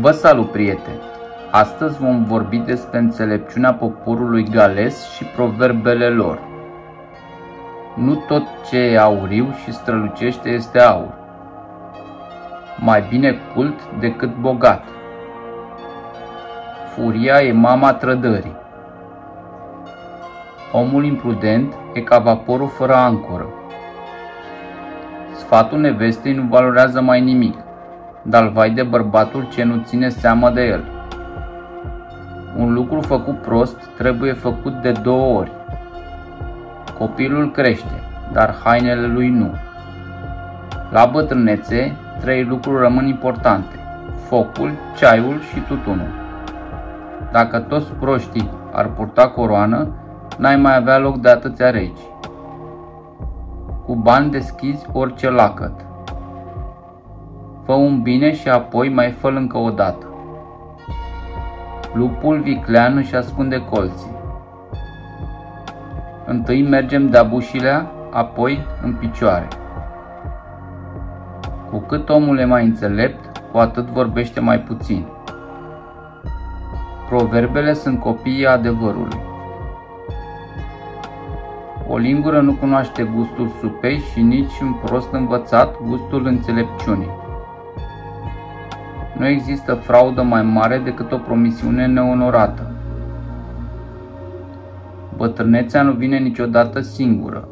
Vă salut, prieteni! Astăzi vom vorbi despre înțelepciunea poporului gales și proverbele lor. Nu tot ce e auriu și strălucește este aur. Mai bine cult decât bogat. Furia e mama trădării. Omul imprudent e ca vaporul fără ancoră. Sfatul nevestei nu valorează mai nimic dar vai de bărbatul ce nu ține seama de el. Un lucru făcut prost trebuie făcut de două ori. Copilul crește, dar hainele lui nu. La bătrânețe, trei lucruri rămân importante. Focul, ceaiul și tutunul. Dacă toți proștii ar purta coroană, n-ai mai avea loc de atâția regi. Cu bani deschizi orice lacăt. Fă un bine și apoi mai fă încă o dată. Lupul viclean își ascunde colții. Întâi mergem de-a bușilea, apoi în picioare. Cu cât omul e mai înțelept, cu atât vorbește mai puțin. Proverbele sunt copiii adevărului. O lingură nu cunoaște gustul supei și nici un prost învățat gustul înțelepciunii. Nu există fraudă mai mare decât o promisiune neonorată. Bătrânețea nu vine niciodată singură.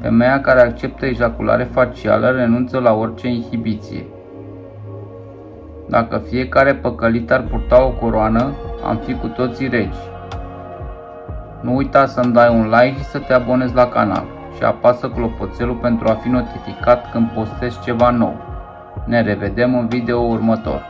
Femeia care acceptă ejaculare facială renunță la orice inhibiție. Dacă fiecare păcălit ar purta o coroană, am fi cu toții regi. Nu uita să-mi dai un like și să te abonezi la canal și apasă clopoțelul pentru a fi notificat când postez ceva nou. Ne revedem în video următor.